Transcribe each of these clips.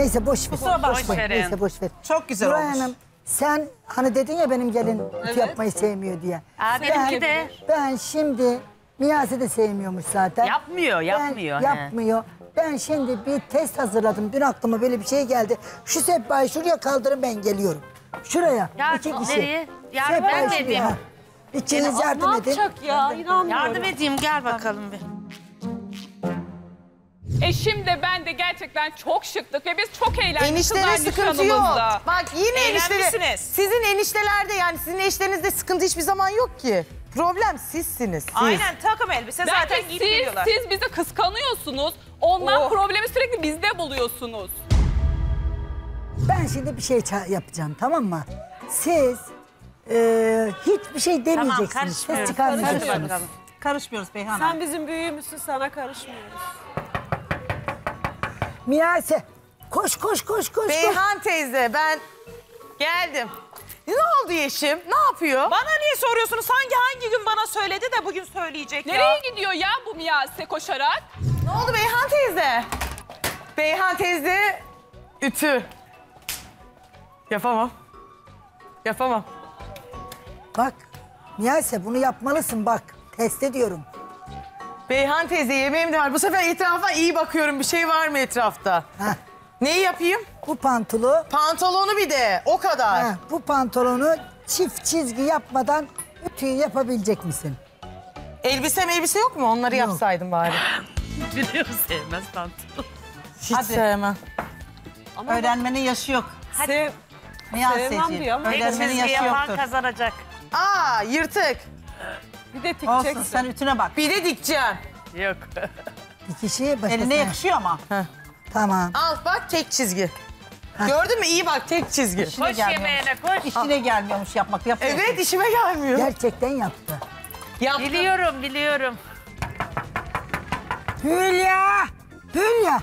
Neyse boş ver. Kusura bakma. Boş ver. Neyse boş ver. Çok güzel Nuray olmuş. Hanım sen hani dedin ya benim gelin ütü yapmayı sevmiyor diye. Aa, benimki de. Ben şimdi Niyazi de sevmiyormuş zaten. Yapmıyor, Ben- yapmıyor, he. yapmıyor. Ben şimdi bir test hazırladım. Dün aklıma böyle bir şey geldi. Şu sehpayı şuraya kaldırın ben geliyorum. Şuraya. Ya, iki kişi. nereye? Yardım ben mi edeyim? İkiniz yardım Ne edin. yapacak ya? İnanmıyorum. Yardım edeyim gel bakalım bir. Eşim de ben de gerçekten çok şıktık ve biz çok eğlendik Eniştede kızlar sıkıntı yok. nişanımızda. Bak yine. Eğlenmişsiniz. Sizin eniştelerde yani sizin eşlerinizde sıkıntı hiçbir zaman yok ki. Problem sizsiniz. Siz. Aynen takım elbise zaten Belki giyip siz, geliyorlar. siz bizi kıskanıyorsunuz. Ondan Oh. problemi sürekli bizde buluyorsunuz. Ben şimdi bir şey ça- yapacağım tamam mı? Siz e, hiçbir şey demeyeceksiniz. Ses karışmıyoruz. Çıkarmayacaksınız. Karışmıyoruz Beyhan Sen bizim büyüğümüzsün sana karışmıyoruz. Miyase koş koş koş koş. koş. Beyhan teyze ben geldim. Ne oldu Yeşim? Ne yapıyor? Bana niye soruyorsunuz? Hangi hangi gün bana söyledi de bugün söyleyecek ya? Nereye gidiyor ya bu Miyase koşarak? Ne oldu Beyhan teyze? Beyhan teyze ütü. Yapamam. Yapamam. Bak Miyase bunu yapmalısın bak. Test ediyorum. Beyhan teyze yemeğim de var. Bu sefer etrafa iyi bakıyorum. Bir şey var mı etrafta? Heh, Neyi yapayım? bu pantolu, Pantolonu bir de. O kadar. heh, bu pantolonu çift çizgi yapmadan ütüyü yapabilecek misin? Elbise elbise yok mu? Onları Yok. yapsaydım bari. Biliyorum sevmez pantolon. Hiç sevmem. Öğrenmenin yaşı yok. Sev, sevmem Niyazi'ciğim. diyor ama Öğrenmenin yaşı yapan yoktur. kazanacak. Aa yırtık. Bir de Olsun tikeceksin. sen ütüne bak. Bir de dikeceğim. Yok. Dikişi başkasına. Eline yakışıyor ama. Tamam. Al bak tek çizgi. Gördün mü? İyi bak tek çizgi. Koş gelmiyormuş. yemeğine koş. İşine gelmiyormuş yapmak. Yapıyorsun. Evet işime gelmiyor. Gerçekten yaptı. Yaptım. Biliyorum biliyorum. Hülya! Hülya!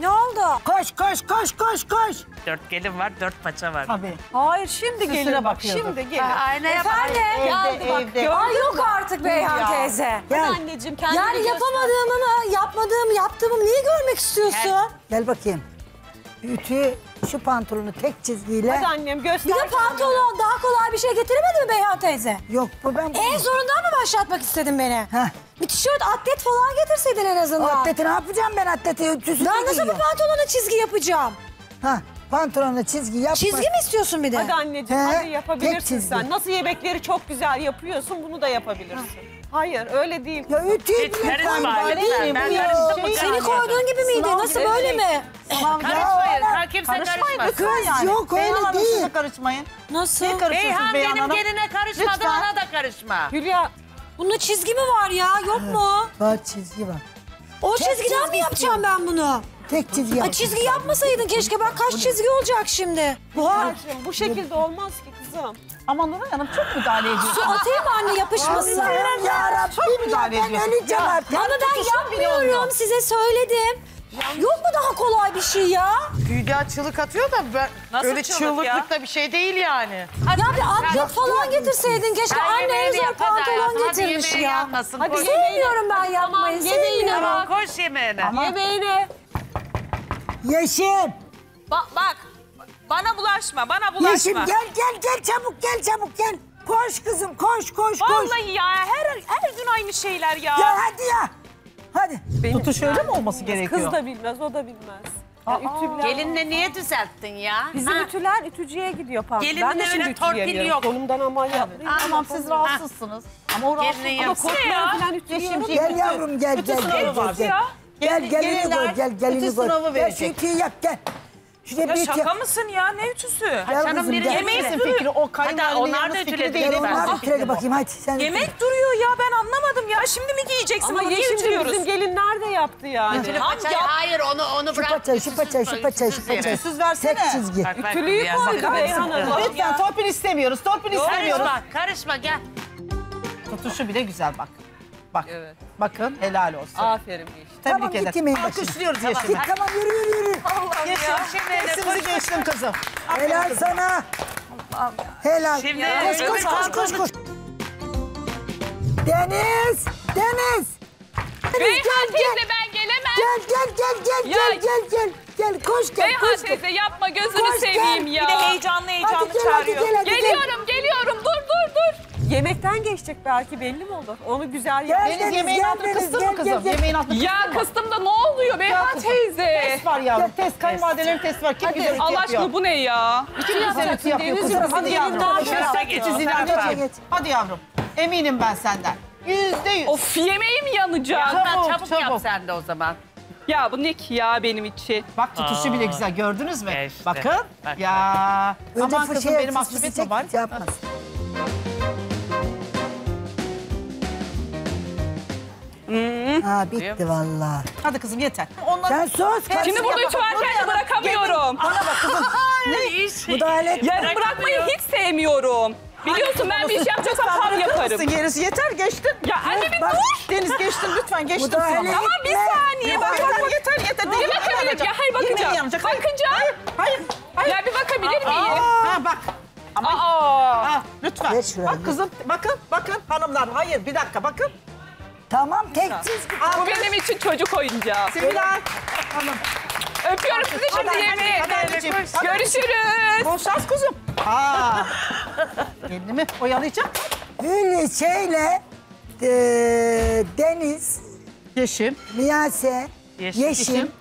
Ne oldu? Koş koş koş koş koş. Dört gelin var dört paça var. Tabii. Hayır şimdi Süsüne gelin bak şimdi gelin. Ha, ayna yap. Evde, Geldi bak evde. Ay yok artık Beyhan teyze. Gel. Hadi anneciğim kendini Yani göster. yapamadığımı, yapmadığımı, yaptığımı niye görmek istiyorsun? Gel bakayım. Ütüyü şu pantolonu tek çizgiyle. Hadi annem göster. Bir de pantolon daha kolay bir şey getiremedi mi Beyhan teyze? Yok bu ben. En zorundan mı başlatmak istedin beni? Heh. Bir tişört, atlet falan getirseydin en azından. atleti ne yapacağım ben atleti ütüsünü Ben nasıl bu pantolona çizgi yapacağım? Ha, pantolonuna çizgi yapma. Çizgi mi istiyorsun bir de? Hadi anneciğim He, hadi tek yapabilirsin çizgi. sen. Nasıl yemekleri çok güzel yapıyorsun bunu da yapabilirsin. Hayır öyle değil. Ya ütüyü bile karışma koy. lütfen. Ben karıştım mı? Seni koyduğun gibi miydi? Sınav Nasıl gibi. böyle mi? Karışmayın. Ha, kimse karışmasın. Kız yok öyle değil. karışmayın. Nasıl? Beyhan benim geline karışmadı Lütfen. ona da karışma. Hülya Bunda çizgi mi var ya? Yok mu? Var çizgi var. O çizgiden mi yapacağım ben bunu? Tek çizgi Ay yap. çizgi yapmasaydın keşke. Bak kaç çizgi olacak şimdi. Buhar. Anneciğim, bu şekilde olmaz ki kızım. Ama Nuray Hanım çok müdahale Su ediyorsunuz. atayım mı anne yapışmasın? Allah'ım yarabbim Çok ya müdahale ben ediyorsun. öleceğim artık. Ama ben yapmıyorum size söyledim. Yok mu daha kolay bir şey ya? Hülya çığlık atıyor da ben Nasıl öyle çığlık çığlıklıkta bir şey değil yani. Ya bir atlet falan getirseydin keşke. Sen Anne en yemeğini zor yap hadi pantolon hadi getirmiş yemeği ya. yanmasın. Hadi Koş. Sevmiyorum ben yapmayı. yemeğine Sevmiyorum. Tamam koş yemeğine. Yemeğine. Yeşim. bak bak bana bulaşma bana Yeşim bulaşma. gel gel gel çabuk gel çabuk gel. Koş kızım koş koş koş. Vallahi ya her her gün aynı şeyler ya. Ya hadi ya. Hadi. Tutuş öyle mi olması gerekiyor? Kız da bilmez o da bilmez. Ya ütüler. Gelinle niye düzelttin ya? Bizim Ha? ütüler ütücüye gidiyor pardon. Gelinin öyle ütü torpil yok. Kolumdan ameliyat. Tamam siz rahatsızsınız. Ama o rahatsız. Ama koltukları falan ütülüyorum. Gel yavrum gel gel gel var. gel. Gel, gel Gelin- gelini koy gel gelini koy. sınavı Gel şu ütüyü yap gel. Ya şaka mısın ya ne ütüsü? Gel Canım biri gel. yemeği Herkesin fikri o Hadi kayınvalidenin onlar da yalnız fikri değil. Onlar ütüleri bakayım hadi sen. Yemek duruyor ya ben anlamadım ya. Şimdi mi giyeceksin Ama bunu? Niye ütülüyoruz? bizim gelinler de yaptı yani. Tam yap. Hayır onu onu Şu bırak. paçayı şu paçayı şu paçayı şu paçayı. Ütüsüz versene. Tek çizgi. Ütülüyü koydu. Beyhan Hanım. Lütfen torpil istemiyoruz. Torpil istemiyoruz. Karışma karışma gel. Tutuşu bile güzel bak. Bak. Bakın helal olsun. Aferin Yeşim. Tebrik Tamam, ederim. git yemeğin başına. Alkışlıyoruz Yeşim'i. Git tamam yürü yürü yürü. Yeşim. Hepsinizi geçtim kızım. Helal sana. Helal. Şimdi koş öbür koş koş koş pantolonu- koş. Deniz. Deniz. Deniz Beyhan gel gel. teyze ben gelemem. Gel gel gel gel Ya- gel gel gel. gel koş gel Beyhan koş. teyze yapma gözünü Koş, gel. seveyim ya. Bir de heyecanlı heyecanlı Hadi gel hadi çağırıyor. gel hadi gel. Geliyorum geliyorum dur dur dur. Yemekten geçecek belki belli mi olur? Onu güzel Gel yap. Deniz Deniz, yemeğin gel altını Deniz, kıstın gel, mı kızım? gel, gel. Yemeğin altını Ya kıstım da ne oluyor Beyhan kızım. teyze? Test var yavrum. Test. Kayınvalidelerin testi var. Kim güzel ütü Allah aşkına bu ne ya? Kim güzel ütü yapıyor kızım? Hadi hadi yavrum. geç, tarafa. anneciğim. Geç. Hadi yavrum. Eminim ben senden. Yüzde yüz. Of yemeğim yanacak. Hatta Çabuk, çabuk, yap çabuk. sen de o zaman. Ya bu ne ki ya benim için? Bak tutuşu bile güzel gördünüz mü? Ya işte. Bakın. Bak. Ya. Önce Aman kızım fırçaya benim çek, var. şey yapmaz. Ha bitti vallahi. Hadi kızım yeter. Onlar Sen sos Şimdi yap- ütü varken de bırakamıyorum. Bana bak kızım. Ne iş? Müdahale etme. Yarım bırakmayı hiç sevmiyorum. Biliyorsun ben bir iş yapacaksam tam yaparım. Gerisi yeter geçtin. Ya anne bir Bak, dur. Deniz geçtin lütfen geçtin Müdahale sana. Tamam bir saniye. Bak, bak, bak. yeter yeter. Bir bakabilir Ya hayır bakacağım. yanacak. Hayır. Bakacağım. Hayır. Hayır. Ya bir bakabilir miyim? Ha bak. Ama Aa. Ha, lütfen. Bak kızım bakın bakın hanımlar hayır bir dakika bakın. Tamam tek çizgi. Bu benim için çocuk oyuncağı. Sibel. Öpüyorum sizi şimdi yemeğe. Görüşürüz. Şans kuzum. Ha. Kendimi oyalayacağım. Hülya şeyle e, Deniz, Yeşim. Miyase, Yeşim,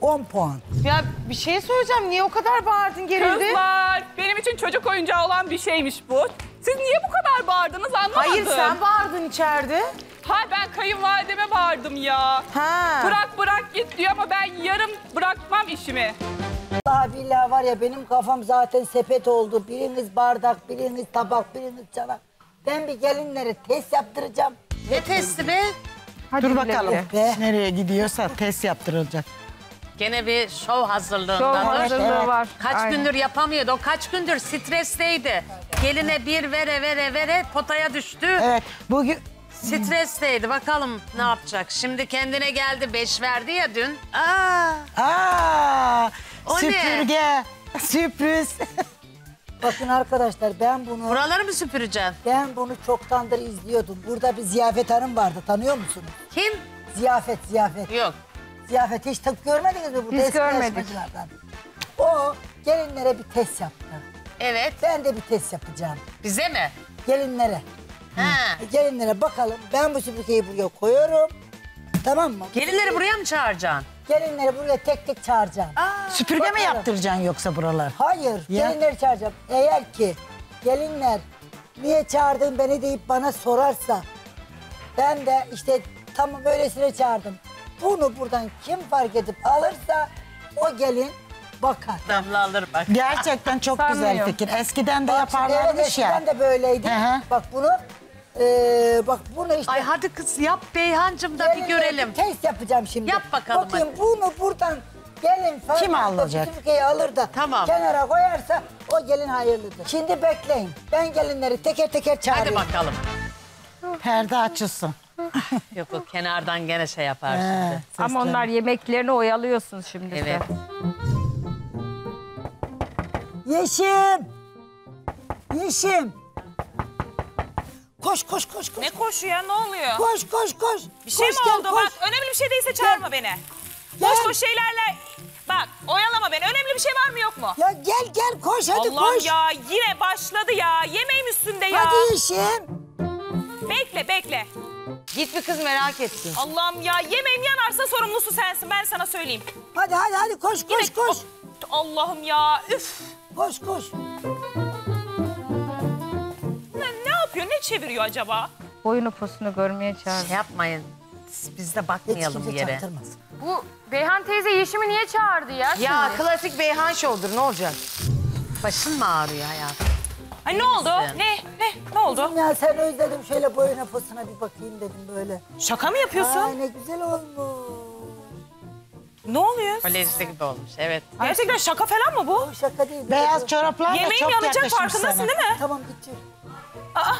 10 puan. Ya bir şey söyleyeceğim. Niye o kadar bağırdın gerildin? Kızlar benim için çocuk oyuncağı olan bir şeymiş bu. Siz niye bu kadar bağırdınız anlamadım. Hayır sen bağırdın içeride. Hayır ben kayınvalideme bağırdım ya. Ha. Bırak bırak git diyor ama ben yarım bırakmam işimi. Allah billahi var ya benim kafam zaten sepet oldu. Biriniz bardak, biriniz tabak, biriniz çanak. Ben bir gelinlere test yaptıracağım. Ne testi be? Dur bakalım. Be. Nereye gidiyorsa test yaptırılacak. Gene bir şov hazırlığındadır. Evet. var. Kaç gündür yapamıyordu. O kaç gündür stresteydi. Geline bir vere vere vere potaya düştü. Evet bugün Stresteydi. Bakalım ne yapacak. Şimdi kendine geldi. Beş verdi ya dün. Aa, Aa, O ne? süpürge, sürpriz. Bakın arkadaşlar ben bunu buraları mı süpüreceksin? ben bunu çoktandır izliyordum. Burada bir Ziyafet Hanım vardı. Tanıyor musunuz? Kim? Ziyafet, ziyafet. Yok. Ziyafet hiç tık görmediniz mi bu Biz görmedik. yarışmacılardan? O gelinlere bir test yaptı. Evet. Ben de bir test yapacağım. Bize mi? Gelinlere. Ha. Gelinlere bakalım. Ben bu süpürgeyi buraya koyuyorum. Tamam mı? Gelinleri buraya mı çağıracaksın? Gelinleri buraya tek tek çağıracağım. Süpürge mi Bakalım. yaptıracaksın yoksa buralar? Hayır, Ya. gelinleri çağıracağım. Eğer ki gelinler niye çağırdın beni deyip bana sorarsa ben de işte tamam öylesine çağırdım. Bunu buradan kim fark edip alırsa o gelin bakar. Damla alır bak. Gerçekten çok güzel fikir. Eskiden de Bak şimdi evet yaparlarmış ya. eskiden de böyleydi. Hı hı. Bak bunu eee, bak bunu işte Ay hadi kız yap Beyhancığım da bir görelim. test yapacağım şimdi. Yap bakalım Bakayım hadi. bunu buradan gelin fark Kim alacak? süpürgeyi alır da Tamam. kenara koyarsa o gelin hayırlıdır. Şimdi bekleyin. Ben gelinleri teker teker Hadi çağırıyorum. bakalım. Perde açılsın. Yok o kenardan gene şey yapar şimdi. Ama onlar yemeklerini oyalıyorsunuz şimdi. Evet. Yeşim! Yeşim! Koş koş koş koş. Ne koşu ya ne oluyor? Koş koş koş. Bir şey koş, mi gel, oldu? koş. Bak önemli bir şey değilse çağırma beni. Gel. Boş boş şeylerle... Bak oyalama beni. Önemli bir şey var mı yok mu? Ya gel gel koş hadi Allah'ım koş. ya yine başladı ya. Yemeğim üstünde ya. Hadi Yeşim. Bekle bekle. Git bir kız merak etsin. Allah'ım ya yemeğim yanarsa sorumlusu sensin ben sana söyleyeyim. Hadi hadi hadi koş koş Yine- koş. Allah'ım ya üf. Koş koş. Çeviriyor acaba? Boyunu posunu görmeye çağır. Yapmayın. Biz de Hiç bakmayalım kimse yere. çaktırmaz. Bu Beyhan teyze Yeşim'i niye çağırdı ya? Ya klasik Beyhan şovdur ne olacak? Başın mı ağrıyor hayatım? Ay ne oldu? Ne? Ne? Ne oldu? Ya sen özledim şöyle boyuna posuna bir bakayım dedim böyle. Şaka mı yapıyorsun? Ay ne güzel olmuş. Ne oluyor? Kolejde gibi olmuş evet. Gerçekten şaka falan mı bu? Bu şaka değil. Beyaz çoraplar da Yemeğim çok yanacak yakışmış farkındasın sana. değil mi? Tamam gidiyor. Aa,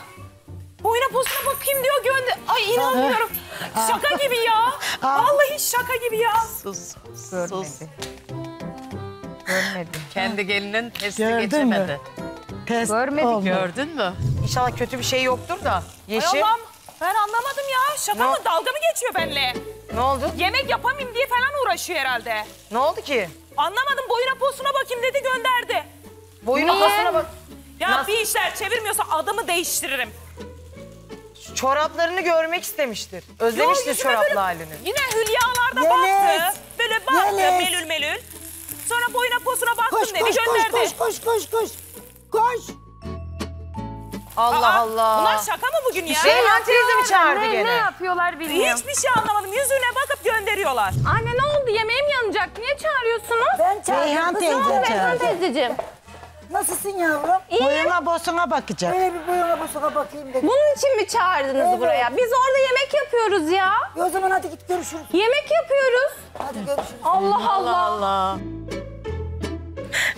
boyuna posuna bakayım diyor gönder. Ay inanmıyorum. Şaka gibi ya. Vallahi şaka gibi ya. Sus. Sus. Görmedi. Görmedi. Kendi gelinin testi Gördün mü? geçemedi. Test Görmedik. olmuş. Gördün mü? İnşallah kötü bir şey yoktur da. Ay Yeşim. Allah'ım ben anlamadım ya. Şaka mı? Dalga mı geçiyor benimle? Ne oldu? Yemek yapamayayım diye falan uğraşıyor herhalde. Ne oldu ki? Anlamadım boyuna posuna bakayım dedi gönderdi. Boyuna posuna bak. Ya Nasıl? bir işler çevirmiyorsa adımı değiştiririm. Çoraplarını görmek istemiştir. Özlemiştir çoraplı böyle- halini. Yine hülyalarda Yeliz! baktı. Böyle baktı Yeliz! melül melül. Sonra boyuna posuna baktım Koş dedi koş koş gönderdi. koş koş koş koş. Koş. Allah Aa, Allah. Bunlar şaka mı bugün ya? Reyhan teyze mi çağırdı Ne, ne gene? yapıyorlar bilmiyorum. Hiçbir şey anlamadım. Yüzüne bakıp gönderiyorlar. Anne ne oldu? Yemeğim yanacak. Niye çağırıyorsunuz? Ben çağırdım. Reyhan teyze çağırdı. teyzeciğim. Nasılsın yavrum? Boyuna bosuna bakacak. Böyle bir boyuna bosuka bakayım dedim. Bunun için mi çağırdınız Evet. buraya? Biz orada yemek yapıyoruz ya. E o zaman hadi git görüşürüz. Yemek yapıyoruz. Hadi görüşürüz. Allah Allah. Allah.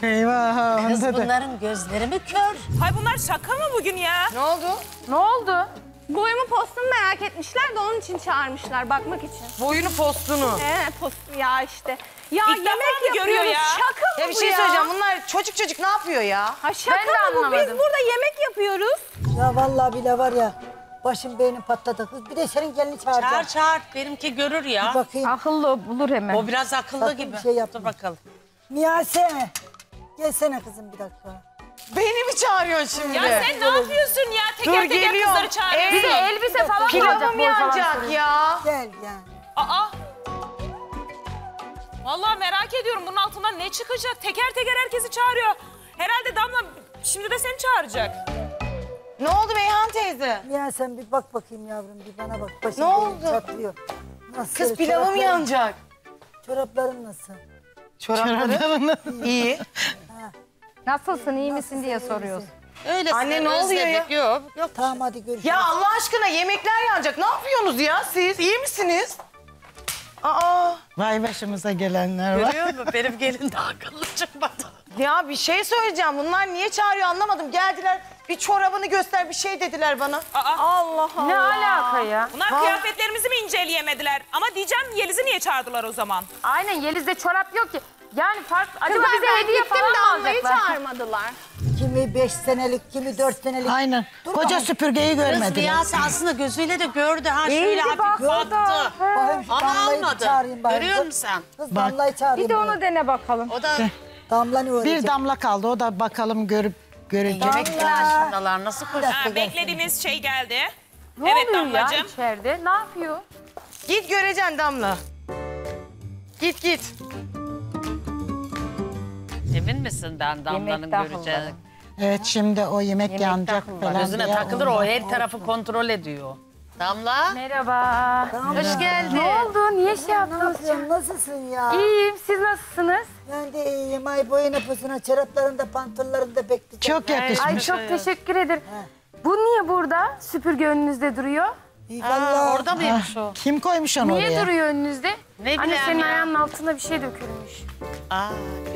Eyvah. Kız bunların gözleri mi kör? Hay bunlar şaka mı bugün ya? Ne oldu? Ne oldu? Boyumu postumu merak etmişler de onun için çağırmışlar bakmak için. Boyunu postunu. Ee postu ya işte. Ya İlk defa yemek mı görüyor yapıyoruz. ya? Şaka mı Ya bir bu şey ya? söyleyeceğim. Bunlar çocuk çocuk ne yapıyor ya? Ha şaka Ben de mı bu? Biz anlamadım. burada yemek yapıyoruz. Ya vallahi bile var ya. Başım beynim patladı. Kız bir de senin gelini çağıracağım. Çağır çağır. Benimki görür ya. Bakayım. Akıllı bulur hemen. O biraz akıllı Sakın gibi. bir şey yapma. Dur bakalım. Miyase. Gelsene kızım bir dakika. Beni mi çağırıyorsun şimdi? Ya sen ne yapıyorsun ya? Teker Dur teker geliyorum. kızları çağırıyorsun. Bir de elbise falan mı alacak Pilavım yanacak ya. Gel gel. Aa. Vallahi merak ediyorum bunun altından ne çıkacak? Teker teker herkesi çağırıyor. Herhalde Damla şimdi de seni çağıracak. Ne oldu Beyhan teyze? Ya sen bir bak bakayım yavrum bir bana bak. Başım Ne benim oldu? çatlıyor. Nasıl? Kız pilavım Çorapların- yanacak. Çorapların nasıl? Çorapları iyi. Nasılsın iyi misin diye soruyoruz. Öyle Anne, ne oluyor ya? Yok. Yok. Tamam hadi görüşürüz. Ya Allah aşkına yemekler yanacak. Ne yapıyorsunuz ya siz? İyi misiniz? Aa, Vay başımıza gelenler var. Görüyor musun? Benim gelin de akıllı çıkmadı. ya bir şey söyleyeceğim. Bunlar niye çağırıyor anlamadım. Geldiler bir çorabını göster bir şey dediler bana. Allah Allah. Ne alaka ya? Bunlar kıyafetlerimizi mi inceleyemediler? Ama diyeceğim Yeliz'i niye çağırdılar o zaman? Aynen Yeliz'de çorap yok ki. Yani farklı. Acaba Kızlar, bize hediye falan mı alacaklar? çağırmadılar. Kimi beş senelik, kimi dört senelik. Aynen. Dur Koca bakalım. süpürgeyi Kız görmediler. Riyası aslında gözüyle de gördü. Ha şöyle İyiydi hafif bak, baktı. Bakayım şu Ama Damla'yı bir almadı. çağırayım bari. Görüyor musun sen? Kız Damla'yı çağırayım. Bir de bari. onu dene bakalım. O da Damla ne öğrenecek? Bir damla kaldı. O da bakalım görüp görecek. yemek telaşındalar. Nasıl koş? Ha, beklediğimiz şey geldi. Ne evet oluyor ya Damlacığım. içeride? Ne yapıyor? Git göreceksin Damla. Git git. Emin misin ben Damla'nın Yemekten göreceğini? Evet şimdi o yemek Yemekten yanacak falan Gözüne takılır o her tarafı kontrol ediyor. Damla. Merhaba. Hoş geldin. Ne oldu? Niye şey yaptınız? yapıyorsun? Nasılsın ya? İyiyim. Siz nasılsınız? Ben de iyiyim. Ay boyuna posuna, çoraplarında, pantollarında bekleyeceğim. Çok yakışmış. Ay çok teşekkür ederim. Bu niye burada? Süpürge önünüzde duruyor. İyi Aa, vallahi. orada mıymış o? Kim koymuş onu Niye oraya? duruyor önünüzde? Ne Anne bileyim senin ya. ayağının altına bir şey dökülmüş. Aa,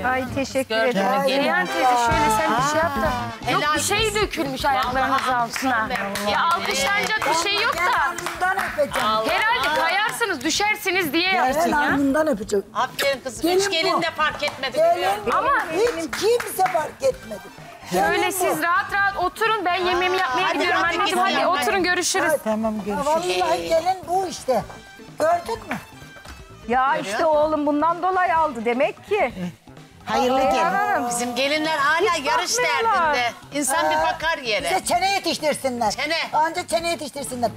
Ay teşekkür Gördün ederim. mü? Gelin. Teyze şöyle sen bir şey yap da. Yok helal bir şey dökülmüş ayaklarınız altına. Ya alkışlanacak bir şey yok da. alnından öpeceğim. Herhalde kayarsınız, düşersiniz diye yaptın Gel ya. alnından öpeceğim. Aferin kızım. Gelin Hiç gelin bu. de fark etmedi. Gelin Ama hiç kimse fark etmedi. Şöyle siz rahat rahat oturun. Ben yemeğimi yapmaya hadi, gidiyorum hadi anneciğim. Hadi oturun görüşürüz. Tamam Ha, görüşürüz. Vallahi gelin bu işte. Gördün mü? Ya işte oğlum bundan dolayı aldı demek ki. Hayırlı gelin. Bizim gelinler hala yarış bakmıyorlar. derdinde. İnsan bir bakar yere. Bize çene yetiştirsinler. Çene. Anca çene yetiştirsinler.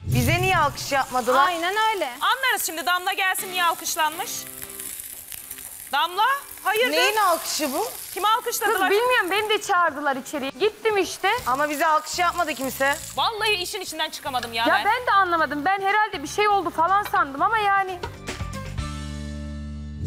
Bize niye alkış yapmadılar? Aynen öyle. Anlarız şimdi Damla gelsin niye alkışlanmış. Damla hayırdır? Neyin alkışı bu? Kimi Kız alkışladılar? bilmiyorum beni de çağırdılar içeriye. Gittim işte. Ama bize alkış yapmadı kimse. Vallahi işin içinden çıkamadım ya, Ya ben. ben de anlamadım. Ben herhalde bir şey oldu falan sandım ama yani.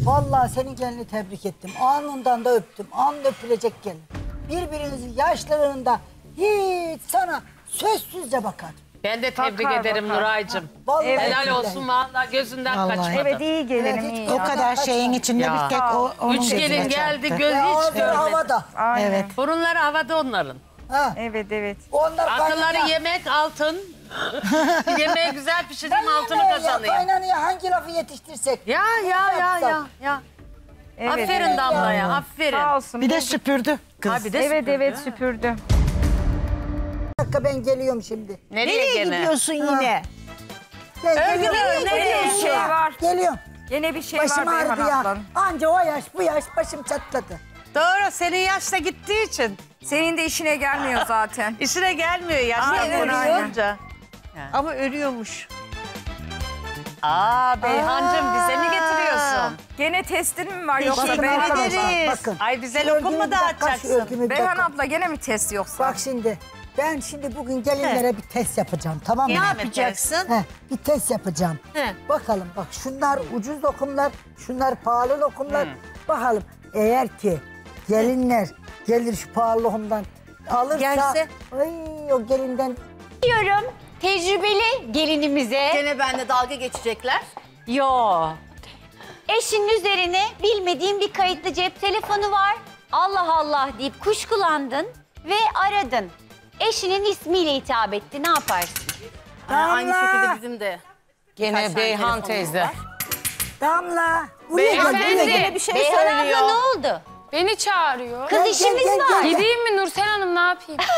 Vallahi senin gelini tebrik ettim. Anından da öptüm. Anında öpülecek gelin. Birbirinizin yaşlarında hiç sana sözsüzce bakar. Ben de tebrik Bakar, ederim bakar. Nuray'cığım. Vallahi Helal billahi. olsun valla gözünden Vallahi. kaçmadı. Evet iyi gelinim Evet, iyi. O kadar şeyin içinde Ya. bir tek o, onun Üç gelin geldi çarptı. göz Ve hiç görmedi. havada. Aynen. Evet. Burunları havada onların. Ha. Evet evet. Onlar Akılları kaynana- yemek altın. Yemeği güzel pişirdim Ben altını ya, kazanayım. Kaynanaya hangi lafı yetiştirsek? Ya ya ya ya ya. Evet. Aferin Damla'ya Sağ aferin. olsun. Bir de süpürdü kız. Ha, bir de Evet süpürdü. evet süpürdü. Dakika ben geliyorum şimdi. Nereye, gene? gidiyorsun yine? Gel, Örgü geliyorum. mü? Ne Geliyorum. bir şey var. Geliyorum. Gene bir şey Başım var ağrıdı ya. ablanın. Anca o yaş bu yaş başım çatladı. Doğru senin yaşta gittiği için. Senin de işine gelmiyor zaten. İşine gelmiyor yaşta Aynen, aynen. konuşunca. Ama ölüyormuş. Aa Beyhancığım bize mi getiriyorsun? Gene testin mi var yoksa abla? arkadaşlar, bakın. Ay bize lokum mu dağıtacaksın? Beyhan abla gene mi test yoksa? Bak şimdi ben şimdi bugün gelinlere bir test yapacağım tamam mı? Ne yapacaksın? He, bir test yapacağım. He. Bakalım bak şunlar ucuz lokumlar, şunlar pahalı lokumlar. Bakalım eğer ki gelinler gelir şu pahalı lokumdan alırsa Gelse? ay o gelinden Diyorum tecrübeli gelinimize. Gene benimle dalga geçecekler. Yo. Eşinin üzerine bilmediğin bir kayıtlı cep telefonu var. Allah Allah deyip kuşkulandın ve aradın. Eşinin ismiyle hitap etti. Ne yaparsın? Aynı Damla! şekilde bizim de. Gene Beyhan teyze. var? Damla Beyefendi gel. bir şey Beyhan söylüyor. abla ne oldu? Beni çağırıyor. Kız Gel, işimiz gel, var. gel, gel. Gideyim mi Nursel Hanım ne yapayım?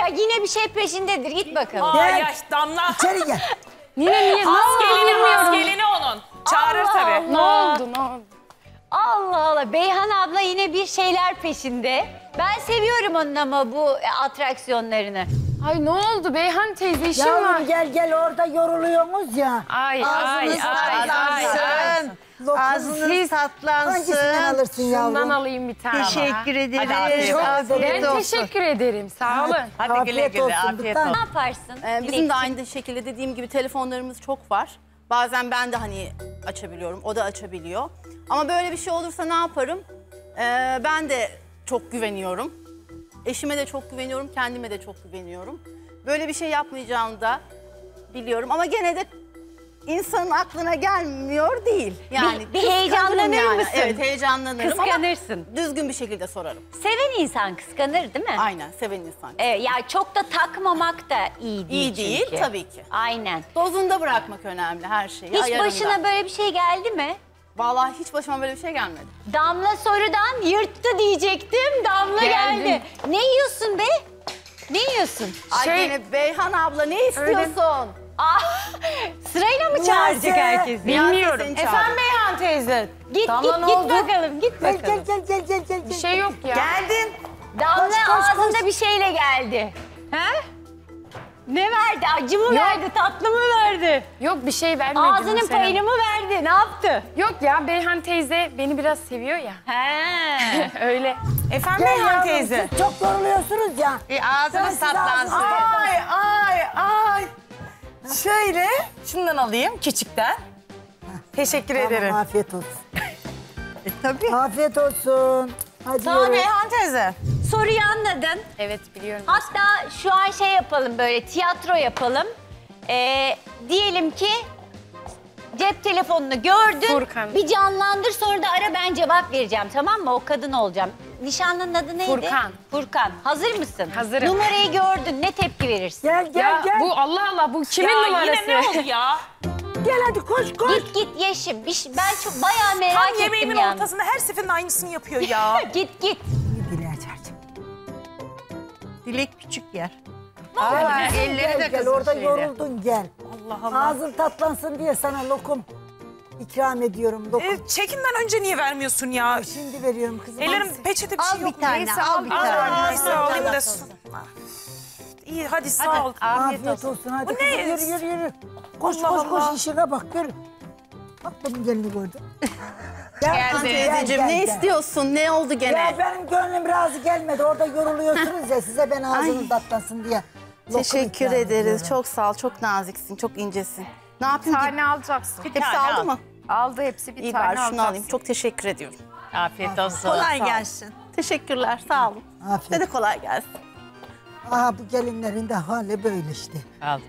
Ya yine bir şey peşindedir. Git bakalım. Gel. Yaş damla. İçeri gel. Niye niye? Az gelini az gelini onun. Çağırır Allah tabii. Ne oldu ne oldu? Allah Allah. Beyhan abla yine bir şeyler peşinde. Ben seviyorum onun ama bu e, atraksiyonlarını. Ay ne oldu Beyhan teyze işim var. Yavrum gel gel orada yoruluyorsunuz ya. Ay ay ay ay ay. Tatlansın. Ağzınız hangisinden tatlansın. alırsın yavrum? Bundan alayım bir tane. Teşekkür ederim. Hadi afiyet olsun. Afiyet Ben olsun. teşekkür ederim. Sağ olun. Hadi güle Afiyet güle. olsun, Afiyet tane. Ne olsun. yaparsın? Ee, bizim de aynı şekilde dediğim gibi telefonlarımız çok var. Bazen ben de hani açabiliyorum, o da açabiliyor. Ama böyle bir şey olursa ne yaparım? Ee, ben de çok güveniyorum. Eşime de çok güveniyorum, kendime de çok güveniyorum. Böyle bir şey yapmayacağını da biliyorum ama gene de insanın aklına gelmiyor değil. Yani Bir- bir heyecanlanır yani. mısın? Evet heyecanlanırım ama Kıskanırsın. düzgün bir şekilde sorarım. Seven insan kıskanır değil mi? Aynen seven insan. Evet, ya çok da takmamak da iyi değil İyi değil çünkü. tabii ki. Aynen. Dozunda bırakmak önemli her şeyi. Hiç ayarında. başına böyle bir şey geldi mi? Vallahi hiç başıma böyle bir şey gelmedi. Damla sorudan yırttı diyecektim. Damla Geldim. geldi. Ne yiyorsun be? Ne yiyorsun? Ay Şey- gene Beyhan abla ne istiyorsun? Ah, sırayla mı çağıracak Neyse. herkesi? Bilmiyorum. Efendim Beyhan teyze. Git Damla git git oldu? bakalım. Git Gel bakalım. gel gel gel gel gel. Bir şey yok ya. Geldin. Damla Koş, koş, ağzında koş. bir şeyle geldi. He? Ne verdi? Acı mı verdi? Tatlı mı verdi? Yok bir şey vermedi. Ağzının payını mı verdi? Ne yaptı? Yok ya Beyhan teyze beni biraz seviyor ya. He. Öyle. Efendim Gel Beyhan yavrum, teyze. siz çok yoruluyorsunuz ya. Ben ağzınız tatlansın. Ay ay ay. Şöyle şundan alayım küçükten. Teşekkür ederim. Tamam afiyet olsun. tabii. Afiyet olsun. Hadi yürü. Beyhan teyze. Soruyu anladın. Evet biliyorum. Hatta şu an şey yapalım böyle tiyatro yapalım. Ee, diyelim ki cep telefonunu gördün. Furkan. Bir canlandır sonra da ara ben cevap vereceğim tamam mı? O kadın olacağım. Nişanlının adı neydi? Furkan. Furkan. Hazır mısın? Hazırım. Numarayı gördün. Ne tepki verirsin? Gel gel Ya gel. bu Allah Allah bu kimin Ya numarası? yine ne oldu ya? Gel hadi koş koş. Git git Yeşim. Bir şey- ben çok bayağı merak Tam ettim yemeğimin yani. ortasında her seferinde aynısını yapıyor ya. Git git. Dile açarcığım. Dilek küçük yer. Gel, elleri gel, de gel. kızıl Orada şeyle. yoruldun gel. Allah Allah. Ağzın tatlansın diye sana lokum ikram ediyorum. Lokum. E, çekimden önce niye vermiyorsun ya? Şimdi veriyorum kızım. Ellerim peçete bir Al şey bir yok tane, Neyse, al bir al. tane. Neyse alayım da. İyi hadi sağ ol. Afiyet Afiyet olsun. olsun. Hadi Bu kızım ne? yürü yürü yürü. Koş Allah koş koş işine bak gör. Bak benim gelini gördün. Gel, Gel Teyzeciğim ne istiyorsun? Ne oldu gene? Ya benim gönlüm razı gelmedi. Orada yoruluyorsunuz ya size ben ağzınız tatlansın diye. Teşekkür ederiz. ediyorum. Çok sağ ol. Çok naziksin. Çok incesin. Ne Bir yapayım? tane alacaksın. Hepsi tane aldı al. mı? Aldı hepsi bir İyi tane bari şunu alacaksın. alayım. Çok teşekkür ediyorum. Afiyet olsun. Kolay gelsin. Teşekkürler. Sağ olun. Afiyet. Size de kolay gelsin. Aha bu gelinlerin de hali böyle işte. Al.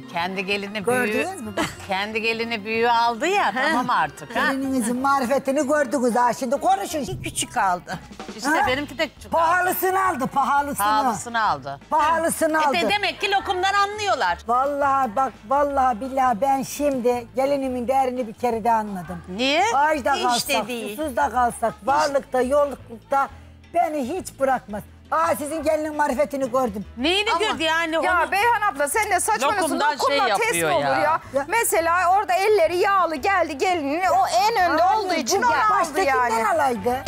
Şimdi kendi gelini büyüğü, Gördünüz mü? Bak kendi gelini büyüğü aldı ya tamam artık ha. gelininizin marifetini gördünüz ha şimdi konuşun. Küçük kaldı. İşte Ha? benimki de küçük. Pahalısını aldı pahalısını. Pahalısını aldı. Pahalısını aldı. E de demek ki lokumdan anlıyorlar. Vallahi bak vallahi billahi ben şimdi gelinimin değerini bir kere de anladım. Niye? Hiç kalsak, de değil. kalsak, varlıkta, yollukta beni hiç bırakmaz. Aa sizin gelinin marifetini gördüm. Neyini gördü yani? Ya onu- Beyhan abla sen de saçmalıyorsun. Lokumdan Lokumla şey test mi yapıyor olur ya. ya? Ya. Mesela orada elleri yağlı geldi gelinin o en önde olduğu için onu aldı Baştakinden yani. alaydı.